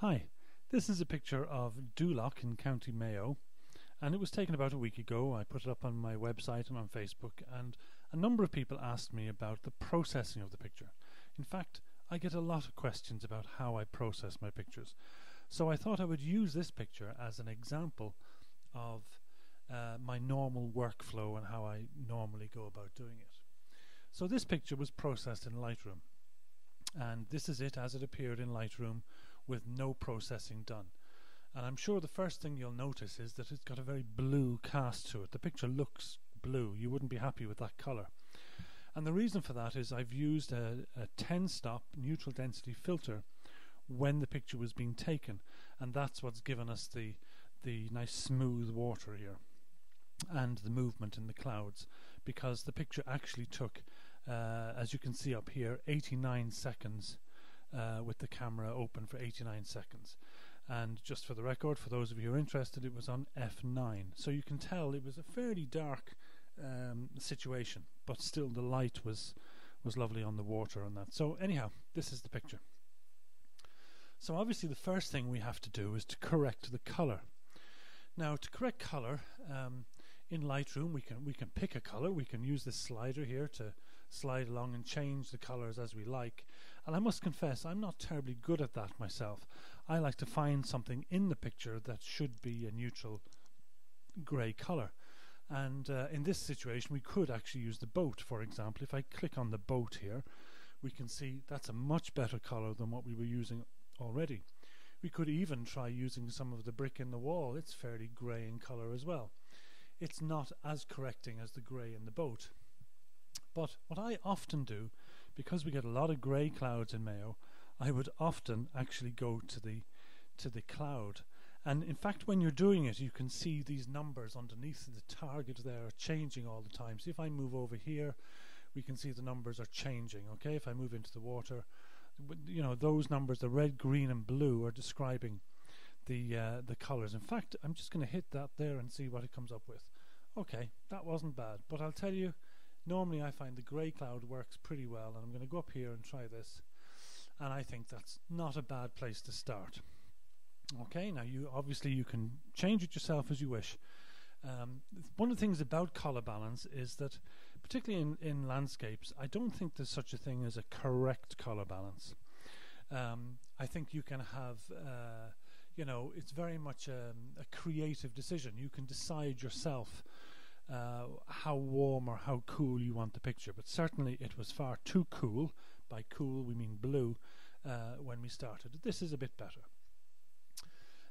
Hi, this is a picture of Doolough in County Mayo, and it was taken about a week ago. I put it up on my website and on Facebook, and a number of people asked me about the processing of the picture. In fact, I get a lot of questions about how I process my pictures. So I thought I would use this picture as an example of uh, my normal workflow and how I normally go about doing it. So this picture was processed in Lightroom and this is it as it appeared in Lightroom with no processing done. And I'm sure the first thing you'll notice is that it's got a very blue cast to it. The picture looks blue. You wouldn't be happy with that color. And the reason for that is I've used a, a 10 stop neutral density filter when the picture was being taken and that's what's given us the the nice smooth water here and the movement in the clouds because the picture actually took uh, as you can see up here 89 seconds uh, with the camera open for 89 seconds. And just for the record for those of you who are interested it was on f9 so you can tell it was a fairly dark um, situation but still the light was was lovely on the water and that. So anyhow this is the picture. So obviously the first thing we have to do is to correct the color. Now to correct color um, in Lightroom we can we can pick a color. We can use this slider here to slide along and change the colors as we like. And I must confess I'm not terribly good at that myself. I like to find something in the picture that should be a neutral grey color and uh, in this situation we could actually use the boat. For example if I click on the boat here we can see that's a much better color than what we were using already. We could even try using some of the brick in the wall. It's fairly grey in color as well. It's not as correcting as the grey in the boat. But what I often do, because we get a lot of grey clouds in Mayo, I would often actually go to the to the cloud. And in fact, when you're doing it, you can see these numbers underneath the target there are changing all the time. See if I move over here, we can see the numbers are changing. Okay, if I move into the water, you know those numbers, the red, green, and blue, are describing the uh, the colors. In fact, I'm just going to hit that there and see what it comes up with. Okay, that wasn't bad, but I'll tell you, normally I find the grey cloud works pretty well, and I'm going to go up here and try this, and I think that's not a bad place to start. Okay, now you obviously you can change it yourself as you wish. Um, one of the things about color balance is that, particularly in, in landscapes, I don't think there's such a thing as a correct color balance. Um, I think you can have uh, you know, it's very much a, a creative decision. You can decide yourself uh, how warm or how cool you want the picture. But certainly it was far too cool. By cool, we mean blue uh, when we started. This is a bit better.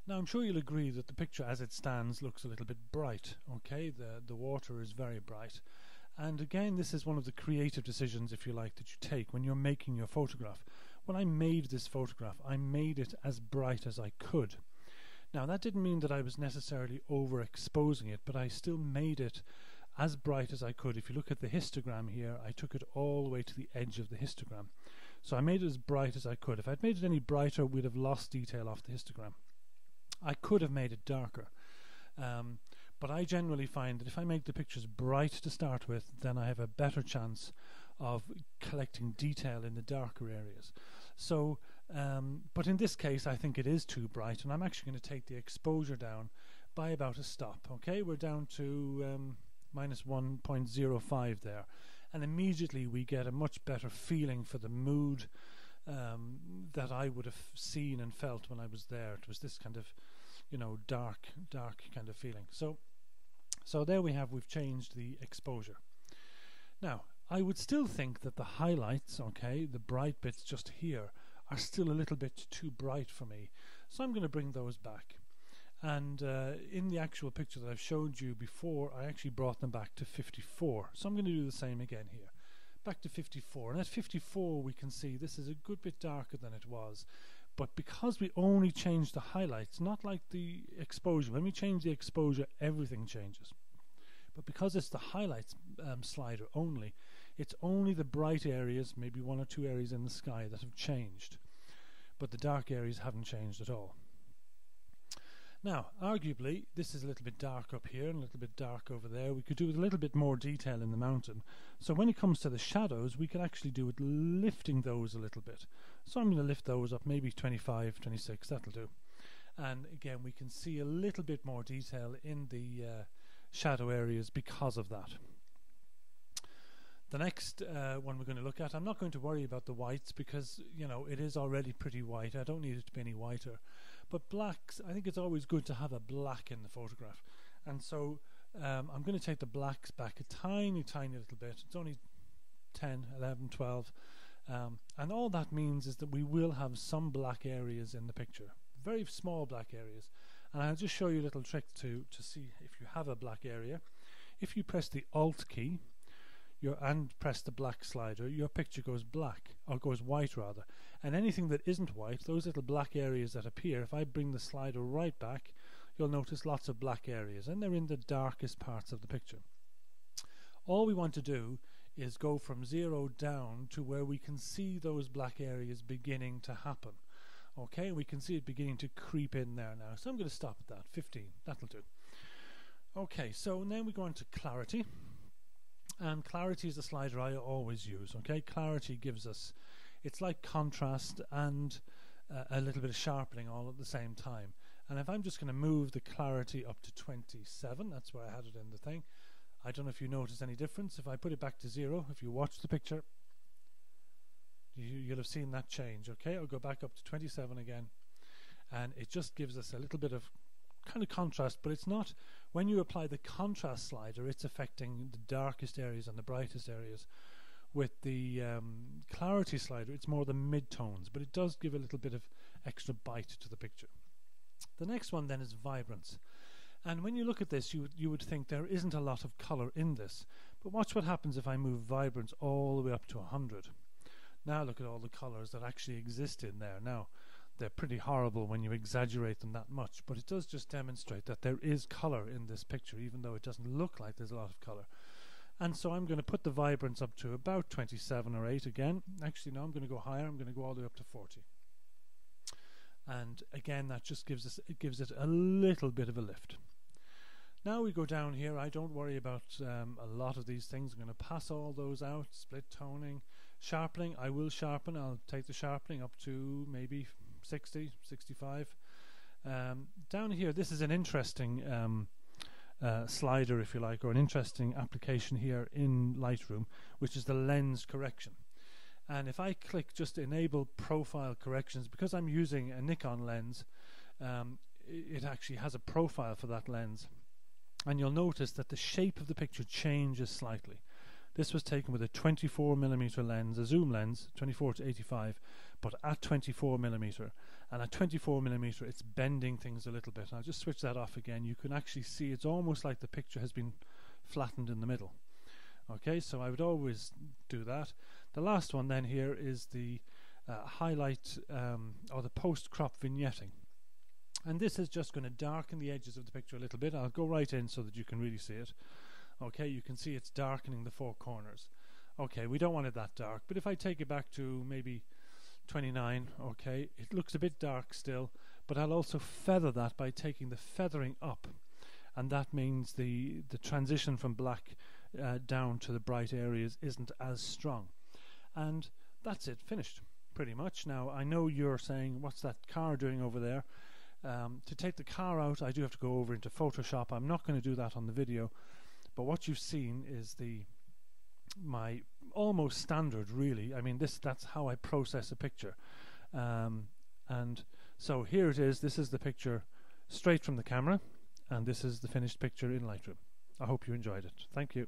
Now I'm sure you'll agree that the picture as it stands looks a little bit bright. Okay, the the water is very bright, and again this is one of the creative decisions, if you like, that you take when you're making your photograph when I made this photograph, I made it as bright as I could. Now, that didn't mean that I was necessarily overexposing it, but I still made it as bright as I could. If you look at the histogram here, I took it all the way to the edge of the histogram. So I made it as bright as I could. If I'd made it any brighter, we'd have lost detail off the histogram. I could have made it darker. Um, but I generally find that if I make the pictures bright to start with, then I have a better chance of collecting detail in the darker areas. So, um, but in this case, I think it is too bright, and I'm actually going to take the exposure down by about a stop. Okay, we're down to um, minus 1.05 there, and immediately we get a much better feeling for the mood um, that I would have seen and felt when I was there. It was this kind of, you know, dark, dark kind of feeling. So, so there we have. We've changed the exposure. Now, I would still think that the highlights, okay, the bright bits just here, are still a little bit too bright for me. So I'm going to bring those back. And uh, in the actual picture that I've showed you before, I actually brought them back to 54. So I'm going to do the same again here. Back to 54. And at 54 we can see this is a good bit darker than it was. But because we only changed the highlights, not like the exposure, when we change the exposure, everything changes. But because it's the highlights um, slider only, it's only the bright areas, maybe one or two areas in the sky that have changed. But the dark areas haven't changed at all. Now, arguably, this is a little bit dark up here and a little bit dark over there. We could do with a little bit more detail in the mountain. So when it comes to the shadows, we can actually do with lifting those a little bit. So I'm going to lift those up, maybe 25, 26, that'll do. And again, we can see a little bit more detail in the uh, shadow areas because of that. The next uh, one we're going to look at, I'm not going to worry about the whites because, you know, it is already pretty white. I don't need it to be any whiter. But blacks, I think it's always good to have a black in the photograph. And so um, I'm going to take the blacks back a tiny, tiny little bit. It's only 10, 11, 12. Um, and all that means is that we will have some black areas in the picture. Very small black areas. And I'll just show you a little trick to, to see if you have a black area. If you press the Alt key, your and press the black slider, your picture goes black, or goes white rather. And anything that isn't white, those little black areas that appear, if I bring the slider right back, you'll notice lots of black areas, and they're in the darkest parts of the picture. All we want to do is go from zero down to where we can see those black areas beginning to happen. Okay, we can see it beginning to creep in there now. So I'm going to stop at that, 15, that'll do. Okay, so now we go on to clarity and clarity is the slider I always use. Okay, clarity gives us it's like contrast and uh, a little bit of sharpening all at the same time. And if I'm just going to move the clarity up to 27, that's where I had it in the thing. I don't know if you notice any difference. If I put it back to zero, if you watch the picture, you, will have seen that change. Okay, I'll go back up to 27 again, and it just gives us a little bit of kind of contrast, but it's not when you apply the contrast slider, it's affecting the darkest areas and the brightest areas. With the um, clarity slider, it's more the mid-tones, but it does give a little bit of extra bite to the picture. The next one then is vibrance. And when you look at this, you, you would think there isn't a lot of colour in this. But watch what happens if I move vibrance all the way up to 100. Now look at all the colours that actually exist in there. Now, they're pretty horrible when you exaggerate them that much, but it does just demonstrate that there is colour in this picture, even though it doesn't look like there's a lot of colour. And so I'm going to put the vibrance up to about 27 or 8 again. Actually, no, I'm going to go higher. I'm going to go all the way up to 40. And again, that just gives us it gives it a little bit of a lift. Now we go down here. I don't worry about um, a lot of these things. I'm going to pass all those out. Split toning, sharpening. I will sharpen. I'll take the sharpening up to maybe 60, 65. Um, down here, this is an interesting um, uh, slider, if you like, or an interesting application here in Lightroom, which is the lens correction. And if I click just enable profile corrections, because I'm using a Nikon lens, um, it actually has a profile for that lens. And you'll notice that the shape of the picture changes slightly. This was taken with a 24 millimeter lens, a zoom lens, 24 to 85, but at 24 millimeter. And at 24 millimeter, it's bending things a little bit. And I'll just switch that off again. You can actually see it's almost like the picture has been flattened in the middle. Okay, so I would always do that. The last one then here is the uh, highlight um, or the post crop vignetting. And this is just going to darken the edges of the picture a little bit. I'll go right in so that you can really see it. Okay, you can see it's darkening the four corners. Okay, we don't want it that dark, but if I take it back to maybe 29, okay, it looks a bit dark still, but I'll also feather that by taking the feathering up, and that means the, the transition from black uh, down to the bright areas isn't as strong. And that's it, finished, pretty much. Now, I know you're saying, what's that car doing over there? Um, to take the car out, I do have to go over into Photoshop. I'm not going to do that on the video. But what you've seen is the my almost standard, really. I mean, this that's how I process a picture. Um, and so here it is. This is the picture straight from the camera, and this is the finished picture in Lightroom. I hope you enjoyed it. Thank you.